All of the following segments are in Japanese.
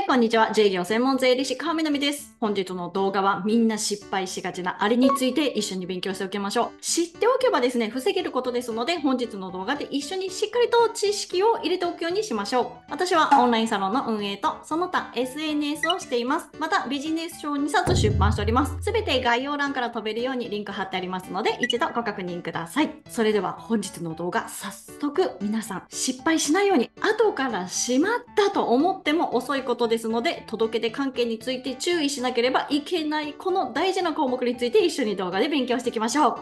はい、こんにちは。税業専門税理士川南です。本日の動画はみんな失敗しがちなあれについて一緒に勉強しておきましょう。知っておけばですね、防げることですので、本日の動画で一緒にしっかりと知識を入れておくようにしましょう。私はオンラインサロンの運営とその他 SNS をしています。またビジネス書2冊出版しております。すべて概要欄から飛べるようにリンク貼ってありますので、一度ご確認ください。それでは本日の動画、早速皆さん失敗しないように、後からしまったと思っても遅いことですので、届け出関係について注意しなければいけないこの大事な項目について一緒に動画で勉強していきましょう。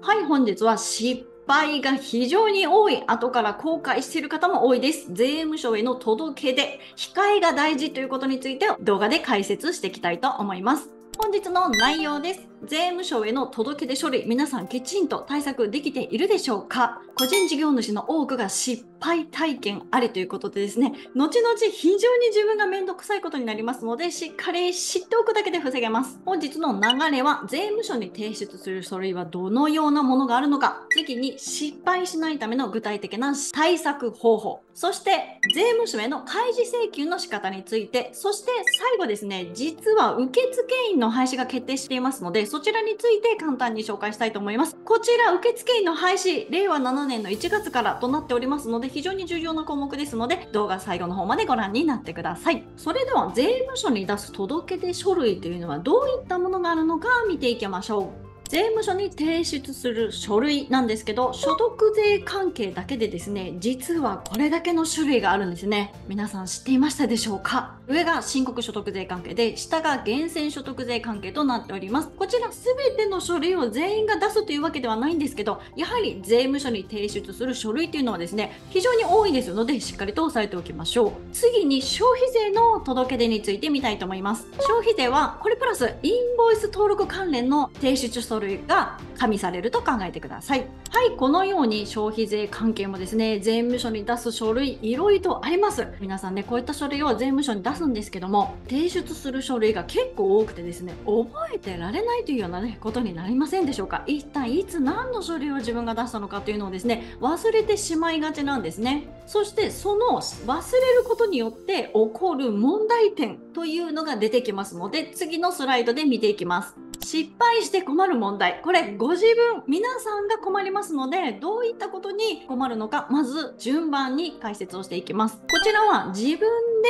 はい、本日は失敗が非常に多い後から後悔している方も多いです。税務署への届け出、控えが大事ということについて動画で解説していきたいと思います。本日の内容です。税務署への届け出書類、皆さんきちんと対策できているでしょうか？個人事業主の多くが失敗体験ありということでですね、後々非常に自分がめんどくさいことになりますので、しっかり知っておくだけで防げます。本日の流れは、税務署に提出する書類はどのようなものがあるのか、次に失敗しないための具体的な対策方法、そして税務署への開示請求の仕方について、そして最後ですね、実は受付員の廃止が決定していますので、そちらについて簡単に紹介したいと思います。こちら、受付員の廃止、令和7年の1月からとなっておりますので、非常に重要な項目ですので、動画最後の方までご覧になってください。それでは、税務署に出す届け出書類というのはどういったものがあるのか見ていきましょう。税務署に提出する書類なんですけど所得税関係だけでですね実はこれだけの種類があるんですね皆さん知っていましたでしょうか？上が申告所得税関係で下が源泉所得税関係となっておりますこちら全ての書類を全員が出すというわけではないんですけどやはり税務署に提出する書類というのはですね非常に多いですのでしっかりと押さえておきましょう次に消費税の届け出について見たいと思います消費税はこれプラスインボイス登録関連の提出書類が加味されると考えてください。はい、このように消費税関係もですね、税務署に出す書類、いろいろあります。皆さんね、こういった書類を税務署に出すんですけども、提出する書類が結構多くてですね、覚えてられないというようなね、ことになりませんでしょうか。一体いつ何の書類を自分が出したのかというのをですね、忘れてしまいがちなんですね。そしてその忘れることによって起こる問題点というのが出てきますので、次のスライドで見ていきます。失敗して困る問題。これ、ご自分、皆さんが困りますので、どういったことに困るのか、まず順番に解説をしていきます。こちらは自分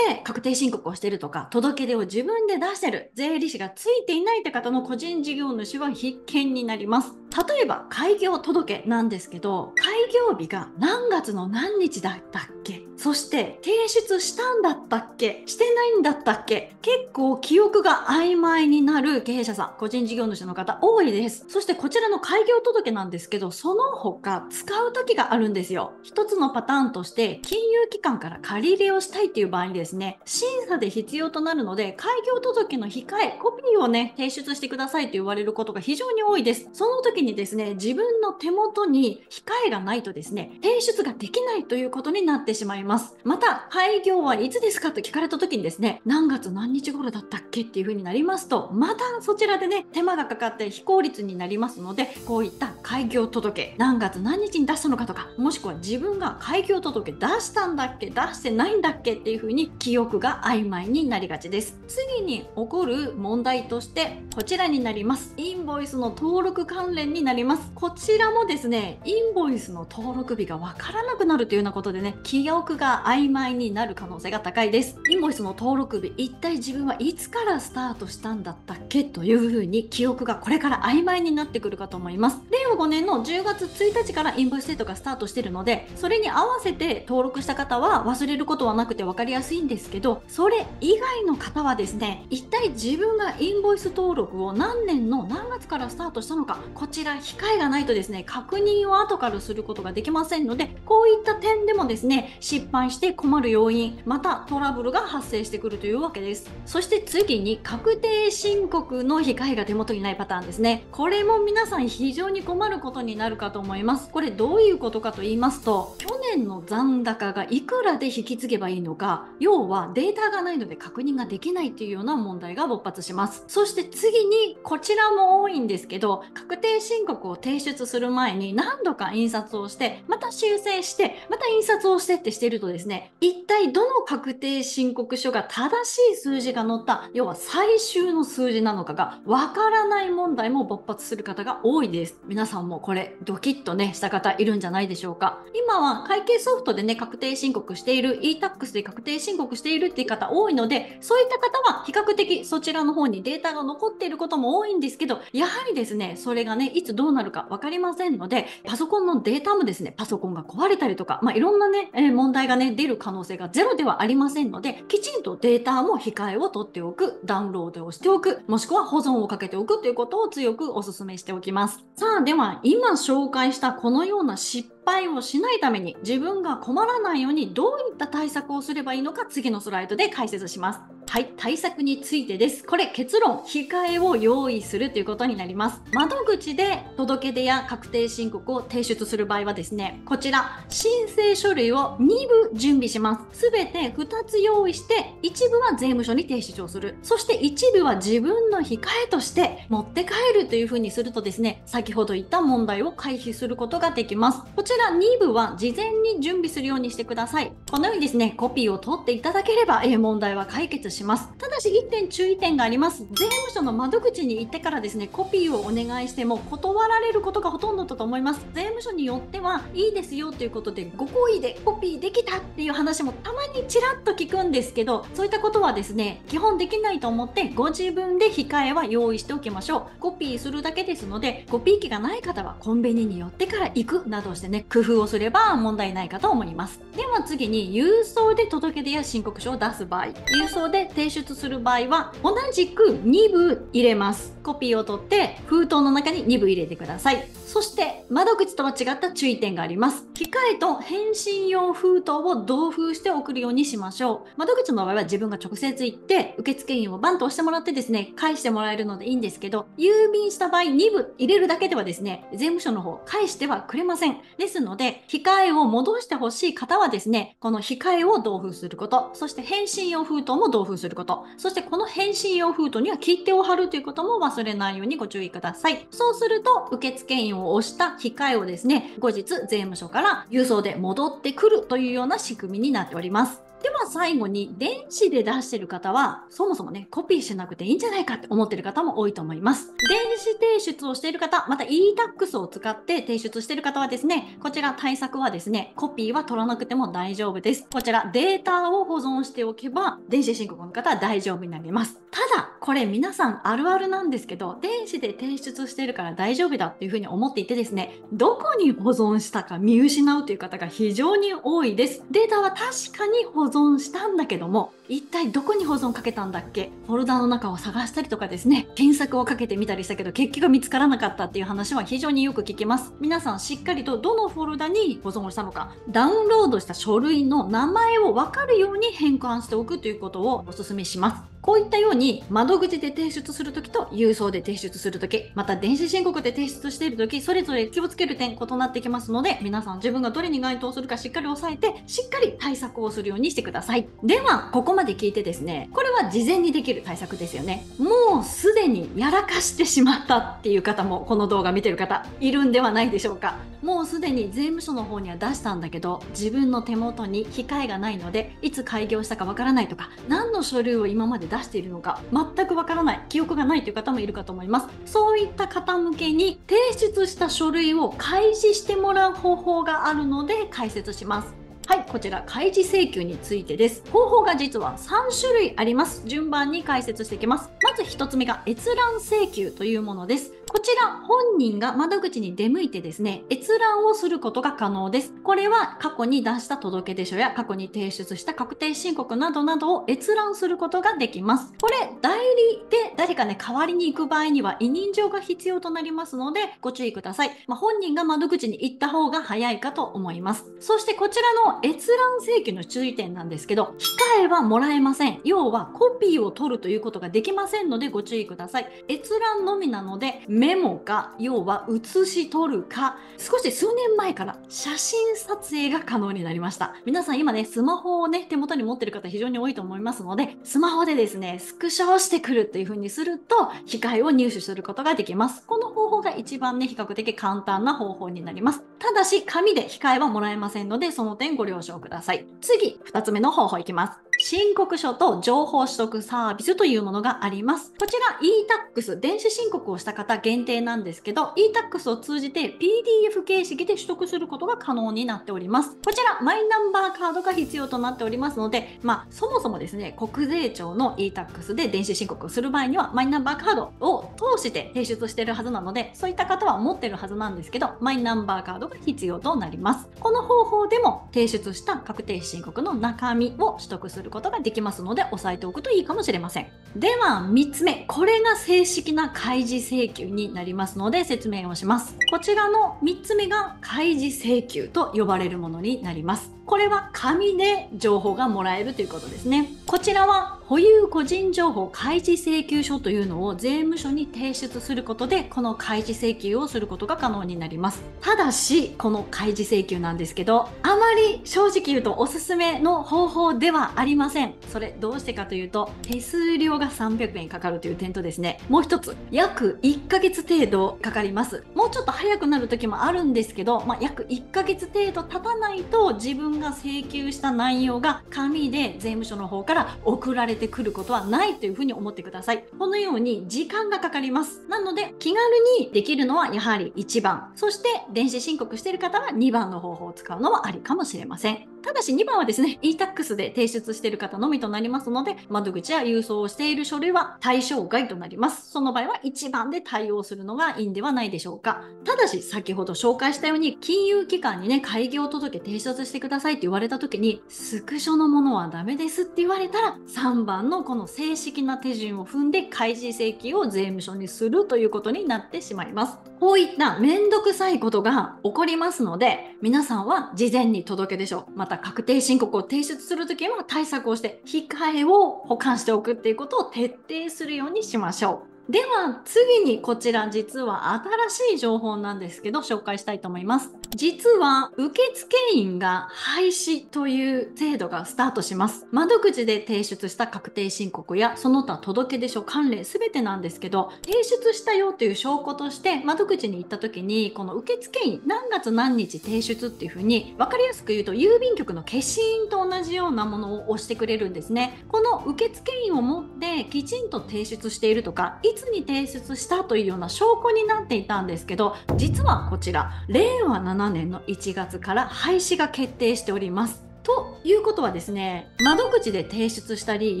で確定申告をしてるとか、届け出を自分で出してる、税理士がついていないって方の個人事業主は必見になります。例えば、開業届なんですけど、開業日が何月の何日だったっけ？そして提出したんだったっけ？してないんだったっけ？結構記憶が曖昧になる経営者さん、個人事業主の方多いです。そしてこちらの開業届なんですけど、その他使う時があるんですよ。一つのパターンとして、金融機関から借り入れをしたいっていう場合にですね、審査で必要となるので、開業届の控え、コピーをね、提出してくださいと言われることが非常に多いです。その時時にですね、自分の手元に控えがないとですね、提出ができないということになってしまいます。また、廃業はいつですかと聞かれた時にですね、何月何日頃だったっけっていう風になりますと、またそちらでね、手間がかかって非効率になりますので、こういった開業届、何月何日に出したのかとか、もしくは自分が開業届出したんだっけ、出してないんだっけっていう風に記憶が曖昧になりがちです。次に起こる問題として、こちらになります。インボイスの登録関連になります。こちらもですね、インボイスの登録日がわからなくなるというようなことでね、記憶が曖昧になる可能性が高いです。インボイスの登録日、一体自分はいつからスタートしたんだったっけというふうに記憶がこれから曖昧になってくるかと思います。令和5年の10月1日からインボイス制度がスタートしてるので、それに合わせて登録した方は忘れることはなくて分かりやすいんですけど、それ以外の方はですね、一体自分がインボイス登録を何年の何月からスタートしたのか、こちら機械がないとですね、確認を後からすることができませんので、こういった点でもですね、失敗して困る要因、またトラブルが発生してくるというわけです。そして次に確定申告の控えが手元にないパターンですね。これも皆さん非常に困ることになるかと思います。これどういうことかと言いますと、去年の残高がいくらで引き継げばいいのか要はデータがないので確認ができないっていうような問題が勃発します。そして次にこちらも多いんですけど確定申告を提出する前に何度か印刷をしてまた修正してまた印刷をしてってしてるとですね一体どの確定申告書が正しい数字が載った要は最終の数字なのかがわからない問題も勃発する方が多いです。皆さんもこれドキッとねした方いるんじゃないでしょうか。今は会計ソフトでね確定申告している e-tax で確定申告しているっていう方多いのでそういった方は比較的そちらの方にデータが残っていることも多いんですけどやはりですねそれがねいつどうなるか分かりませんのでパソコンのデータもですねパソコンが壊れたりとか、まあ、いろんなね、え、問題がね出る可能性がゼロではありませんのできちんとデータも控えを取っておくダウンロードをしておくもしくは保存をかけておくということを強くお勧めしておきます。さあでは今紹介したこのような失敗をしないために自分が困らないようにどういった対策をすればいいのか次のスライドで解説します。はい、対策についてです。これ結論、控えを用意するということになります。窓口で届け出や確定申告を提出する場合はですね、こちら、申請書類を2部準備します。すべて2つ用意して、一部は税務署に提出をする。そして一部は自分の控えとして持って帰るというふうにするとですね、先ほど言った問題を回避することができます。こちら2部は事前に準備するようにしてください。このようにですね、コピーを取っていただければ、え問題は解決しします。ただし1点注意点があります。税務署の窓口に行ってからですね、コピーをお願いしても断られることがほとんどだと思います。税務署によってはいいですよということで、ご好意でコピーできたっていう話もたまにちらっと聞くんですけど、そういったことはですね、基本できないと思ってご自分で控えは用意しておきましょう。コピーするだけですので、コピー機がない方はコンビニに寄ってから行くなどしてね、工夫をすれば問題ないかと思います。では次に、郵送で届け出や申告書を出す場合、郵送で提出する場合は同じく2部入れます。コピーを取って封筒の中に2部入れてください。そして窓口とは違った注意点があります。機械と返信用封筒を同封して送るようにしましょう。窓口の場合は自分が直接行って受付員をバンと押してもらってですね返してもらえるのでいいんですけど郵便した場合2部入れるだけではですね税務署の方返してはくれません。ですので控えを戻してほしい方はですねこの控えを同封すること。そして返信用封筒も同封すること。そしてこの返信用封筒には切手を貼るということも忘れないようにご注意ください。そうすると、受付員を押した機械をですね、後日税務署から郵送で戻ってくるというような仕組みになっております。では最後に電子で出してる方はそもそもねコピーしなくていいんじゃないかって思ってる方も多いと思います。電子提出をしている方また e-tax を使って提出している方はですねこちら対策はですねコピーは取らなくても大丈夫です。こちらデータを保存しておけば電子申告の方は大丈夫になります。ただこれ皆さんあるあるなんですけど電子で提出してるから大丈夫だっていうふうに思っていてですねどこに保存したか見失うという方が非常に多いです。データは確かに保存したんだけども一体どこに保存かけたんだっけ？フォルダの中を探したりとかですね。検索をかけてみたりしたけど結局見つからなかったっていう話は非常によく聞きます。皆さんしっかりとどのフォルダに保存をしたのかダウンロードした書類の名前を分かるように変換しておくということをお勧めします。こういったように窓口で提出するときと郵送で提出するとき、また電子申告で提出しているとき、それぞれ気をつける点異なってきますので、皆さん自分がどれに該当するかしっかり押さえて、しっかり対策をするようにしてください。では、ここまで聞いてですね、これは事前にできる対策ですよね。もうすでにやらかしてしまったっていう方も、この動画見てる方、いるんではないでしょうか。もうすでに税務署の方には出したんだけど、自分の手元に控えがないので、いつ開業したかわからないとか、何の書類を今まで出出しているのか、全くわからない記憶がないという方もいるかと思います。そういった方向けに提出した書類を開示してもらう方法があるので解説します。はい、こちら開示請求についてです。方法が実は3種類あります。順番に解説していきます。まず1つ目が閲覧請求というものです。こちら本人が窓口に出向いてですね、閲覧をすることが可能です。これは過去に出した届出書や過去に提出した確定申告などなどを閲覧することができます。これ代理で誰かね、代わりに行く場合には委任状が必要となりますのでご注意ください。まあ、本人が窓口に行った方が早いかと思います。そしてこちらの閲覧請求の注意点なんですけど、控えはもらえません。要はコピーを取るということができませんのでご注意ください。閲覧のみなので、メモか要は写し取るか少し数年前から写真撮影が可能になりました皆さん今ねスマホをね手元に持ってる方非常に多いと思いますのでスマホでですねスクショをしてくるっていう風にすると控えを入手することができますこの方法が一番ね比較的簡単な方法になりますただし紙で控えはもらえませんのでその点ご了承ください。次2つ目の方法いきます。申告書と情報取得サービスというものがあります。こちら e-tax 電子申告をした方限定なんですけど e-tax を通じて PDF 形式で取得することが可能になっております。こちらマイナンバーカードが必要となっておりますので、まあ、そもそもですね国税庁の e-tax で電子申告をする場合にはマイナンバーカードを通して提出してるはずなのでそういった方は持ってるはずなんですけどマイナンバーカードが必要となります。この方法でも提出した確定申告の中身を取得するることができますので押さえておくといいかもしれません。では3つ目これが正式な開示請求になりますので説明をします。こちらの3つ目が開示請求と呼ばれるものになります。これは紙で情報がもらえるということですね。こちらは保有個人情報開示請求書というのを税務署に提出することでこの開示請求をすることが可能になります。ただしこの開示請求なんですけどあまり正直言うとおすすめの方法ではありません。それどうしてかというと手数料が300円かかるという点とですね。もう一つ約1ヶ月程度かかります。もうちょっと早くなる時もあるんですけど、まあ、約1ヶ月程度経たないと自分が請求した内容が紙で税務署の方から送られてくることはないというふうに思ってください。このように時間がかかります。なので気軽にできるのはやはり1番、そして電子申告している方は2番の方法を使うのはありかもしれません。ただし2番はですね、e-tax で提出している方のみとなりますので、窓口や郵送をしている書類は対象外となります。その場合は1番で対応するのがいいんではないでしょうか。ただし、先ほど紹介したように、金融機関にね、開業届提出してくださいって言われた時に、スクショのものはダメですって言われたら、3番のこの正式な手順を踏んで開示請求を税務署にするということになってしまいます。こういっためんどくさいことが起こりますので、皆さんは事前に届け出書、また確定申告を提出するときは対策をして、控えを保管しておくっていうことを徹底するようにしましょう。では次にこちら実は新しい情報なんですけど紹介したいと思います。実は受付員が廃止という制度がスタートします。窓口で提出した確定申告やその他届出書関連全てなんですけど提出したよという証拠として窓口に行った時にこの受付員何月何日提出っていうふうに分かりやすく言うと郵便局の消印と同じようなものを押してくれるんですね。この受付員を持ってきちんと提出しているとかいつに提出したというような証拠になっていたんですけど実はこちら令和7年の1月から廃止が決定しております。ということはですね窓口で提出したり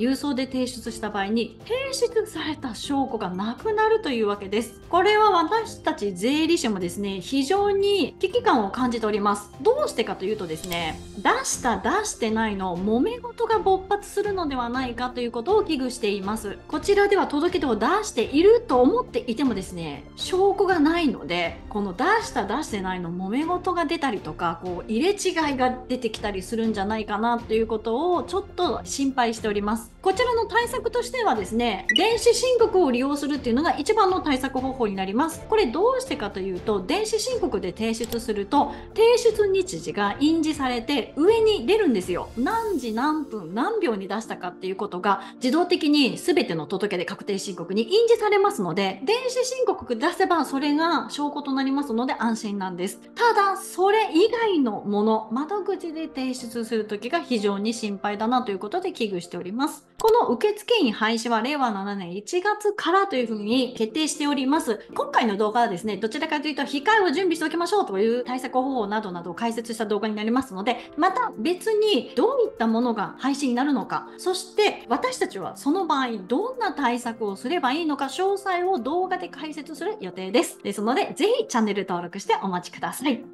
郵送で提出した場合に提出された証拠がなくなるというわけです。これは私たち税理士もですね非常に危機感を感じております。どうしてかというとですね出した出してないの揉め事が勃発するのではないかということを危惧しています。こちらでは届け出を出していると思っていてもですね証拠がないのでこの出した出してないの揉め事が出たりとかこう入れ違いが出てきたりするんじゃないかなということをちょっと心配しております。こちらの対策としてはですね電子申告を利用するっていうのが一番の対策方法になります。これどうしてかというと電子申告で提出すると提出日時が印字されて上に出るんですよ。何時何分何秒に出したかっていうことが自動的に全ての届け出確定申告に印字されますので電子申告出せばそれが証拠となりますので安心なんです。ただそれ以外のもの窓口で提出する時が非常に心配だなということで危惧しております。この受付員廃止は令和7年1月からというふうに決定しております。今回の動画はですね、どちらかというと控えを準備しておきましょうという対策方法などなどを解説した動画になりますので、また別にどういったものが廃止になるのか、そして私たちはその場合どんな対策をすればいいのか詳細を動画で解説する予定です。ですので、ぜひチャンネル登録してお待ちください。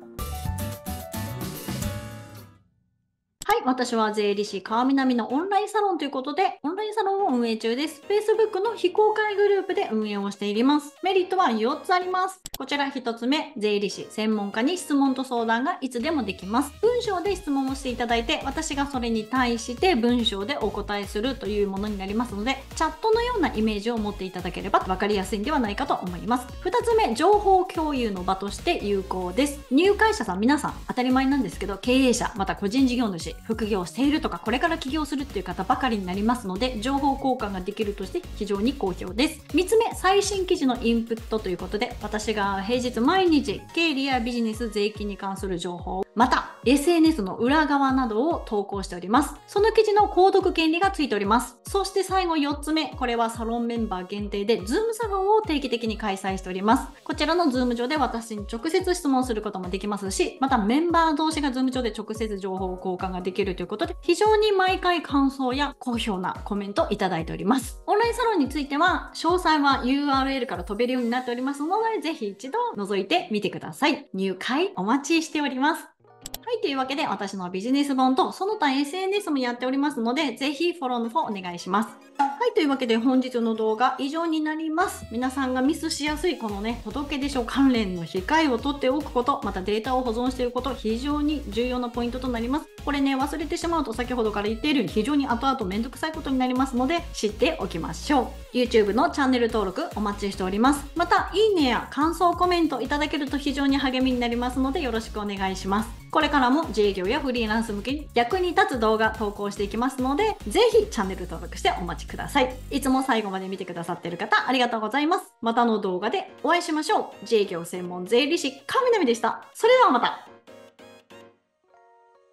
私は税理士川南のオンラインサロンということで、オンラインサロンを運営中です。Facebook の非公開グループで運営をしています。メリットは4つあります。こちら1つ目、税理士、専門家に質問と相談がいつでもできます。文章で質問をしていただいて、私がそれに対して文章でお答えするというものになりますので、チャットのようなイメージを持っていただければ分かりやすいんではないかと思います。2つ目、情報共有の場として有効です。入会者さん皆さん当たり前なんですけど、経営者、また個人事業主、副業しているとか、これから起業するっていう方ばかりになりますので、情報交換ができるとして非常に好評です。3つ目、最新記事のインプットということで、私が平日毎日、経理やビジネス、税金に関する情報、また、SNS の裏側などを投稿しております。その記事の購読権利がついております。そして最後4つ目、これはサロンメンバー限定で、ズームサロンを定期的に開催しております。こちらのズーム上で私に直接質問することもできますし、またメンバー同士がズーム上で直接情報交換ができるということで、非常に毎回感想や好評なコメントいただいております。オンラインサロンについては、詳細は URL から飛べるようになっておりますので、ぜひ一度覗いてみてください。入会お待ちしております。はい、というわけで私のビジネス本とその他 SNS もやっておりますので、ぜひフォローの方お願いします。はい、というわけで本日の動画以上になります。皆さんがミスしやすいこのね、届け出書関連の控えを取っておくこと、またデータを保存していること、非常に重要なポイントとなります。これね、忘れてしまうと先ほどから言っているように非常に後々めんどくさいことになりますので、知っておきましょう。YouTube のチャンネル登録お待ちしております。また、いいねや感想コメントいただけると非常に励みになりますので、よろしくお願いします。これからも自営業やフリーランス向けに役に立つ動画投稿していきますので、ぜひチャンネル登録してお待ちください。いつも最後まで見てくださっている方、ありがとうございます。またの動画でお会いしましょう。自営業専門税理士、神みでした。それではまた。